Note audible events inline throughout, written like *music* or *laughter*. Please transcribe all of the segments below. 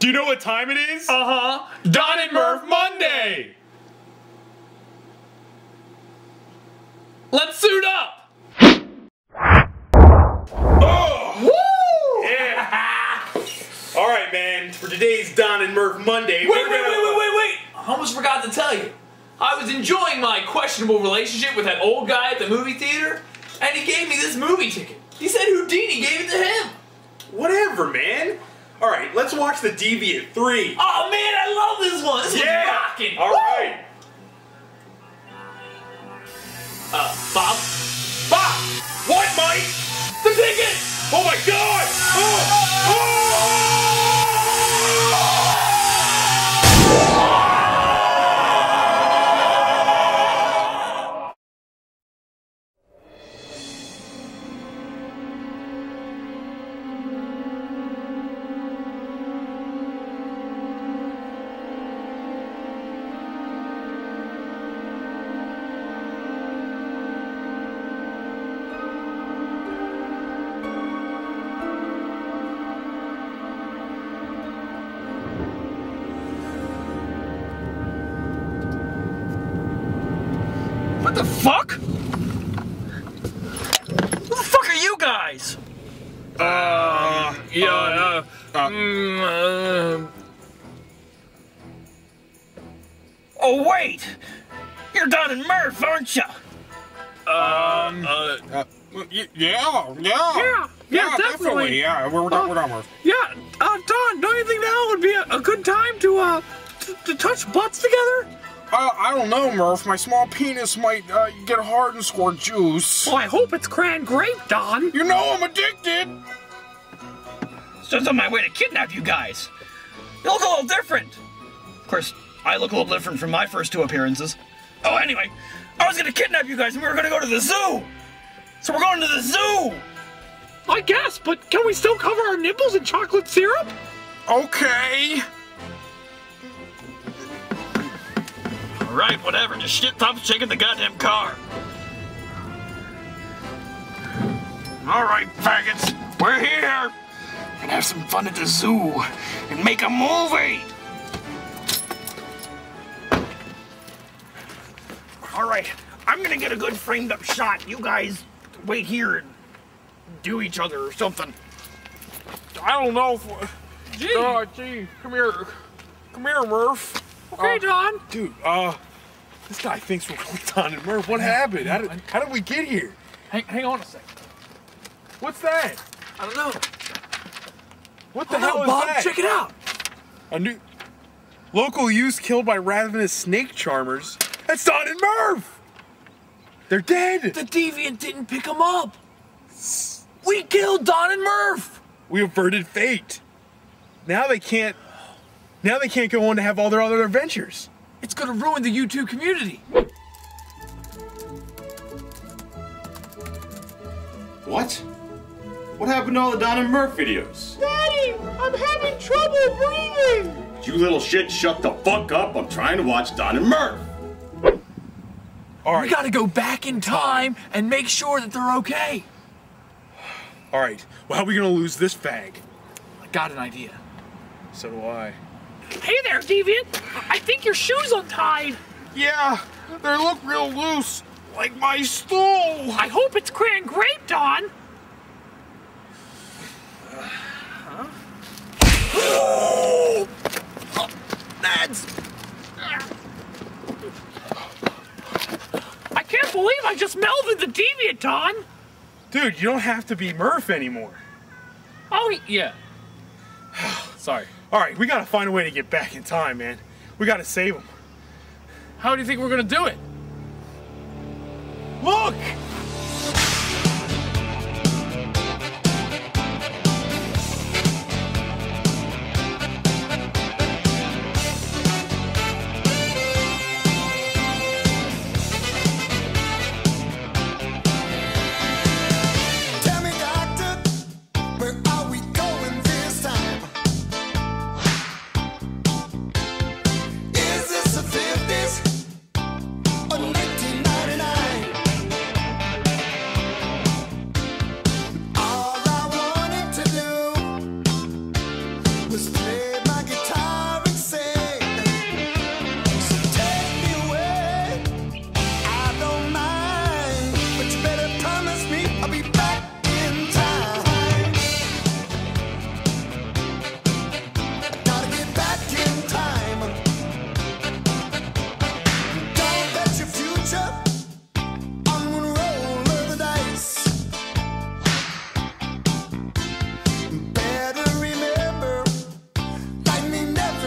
Do you know what time it is? Uh huh. Don and Murph Monday. Let's suit up. Oh! Woo! Yeah. All right, man. For today's Don and Murph Monday. Wait, wait, wait, wait, wait, wait! I almost forgot to tell you. I was enjoying my questionable relationship with that old guy at the movie theater, and he gave me this movie ticket. He said Houdini gave it to him. Whatever, man. All right, let's watch the Deviant 3. Oh man, I love this one. This yeah. rocking. All Woo! right. Uh, Bob? Bob! What, Mike? The ticket! Oh my god! Oh! What the fuck? Who the fuck are you guys? Uh, yeah, uh, Mm, uh, oh wait, you're Don and Murph, aren't you? um, uh, Uh, well, yeah, yeah. Yeah, yeah, definitely. Yeah, we're, we're, Uh, we're done with. Yeah, uh, Don, don't you think now would be a, a good time to, uh, to, to touch butts together? Uh, I don't know, Murph. My small penis might uh, get hard and squirt juice. Well, I hope it's cran grape, Don. You know I'm addicted. So it's just on my way to kidnap you guys. You look a little different. Of course, I look a little different from my first two appearances. Oh, anyway, I was gonna kidnap you guys and we were gonna go to the zoo. So we're going to the zoo. I guess, but can we still cover our nipples in chocolate syrup? Okay. Right, whatever. Just shit, stop shaking the goddamn car. All right, faggots, we're here. Gonna have some fun at the zoo and make a movie. All right, I'm gonna get a good framed up shot. You guys wait here and do each other or something. I don't know if. Gee. Uh, gee, come here. Come here, Murph. Okay, uh, Don. Dude, uh, this guy thinks we're Don and Murph. What happened? How did, how did we get here? Hang, hang on a second. What's that? I don't know. What the Oh, hell no, is Bob, that? check it out. A new local youth killed by ravenous snake charmers. That's Don and Murph. They're dead. The deviant didn't pick them up. We killed Don and Murph. We averted fate. Now they can't. Now they can't go on to have all their other adventures. It's gonna ruin the YouTube community. What? What happened to all the Don and Murph videos? Daddy, I'm having trouble breathing. You little shit, shut the fuck up. I'm trying to watch Don and Murph. All We gotta go back in time and make sure that they're okay. All right. Well, how are we gonna lose this fag? I got an idea. So do I. Hey there, Deviant. I think your shoe's untied. Yeah, they look real loose, like my stool. I hope it's cran grape, Don. Huh? *gasps* That's I can't believe I just melded the Deviant, Don. Dude, you don't have to be Murph anymore. Oh, yeah. *sighs* Sorry. All right, we gotta find a way to get back in time, man. We gotta save him. How do you think we're gonna do it? Look!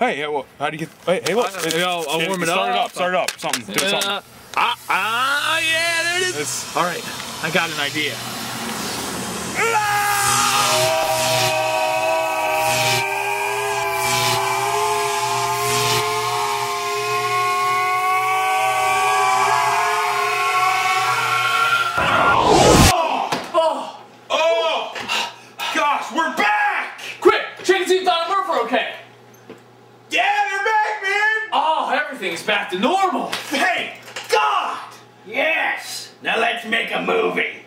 Hey, hey, well, how do you get? Hey, hey, look. I- I'll- I'll warm it up. start it up. Start it up. Something. Do something. Uh, ah, ah, yeah, there it is. It's- All right, I got an idea. Everything's back to normal. Thank God. Yes! Now let's make a movie.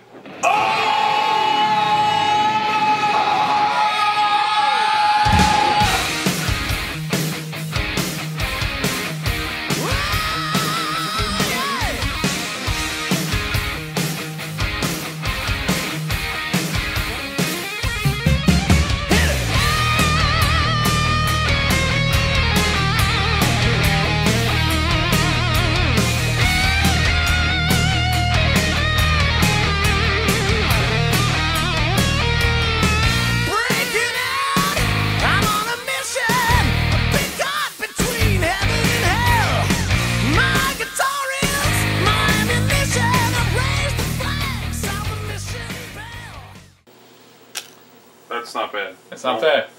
That's not bad.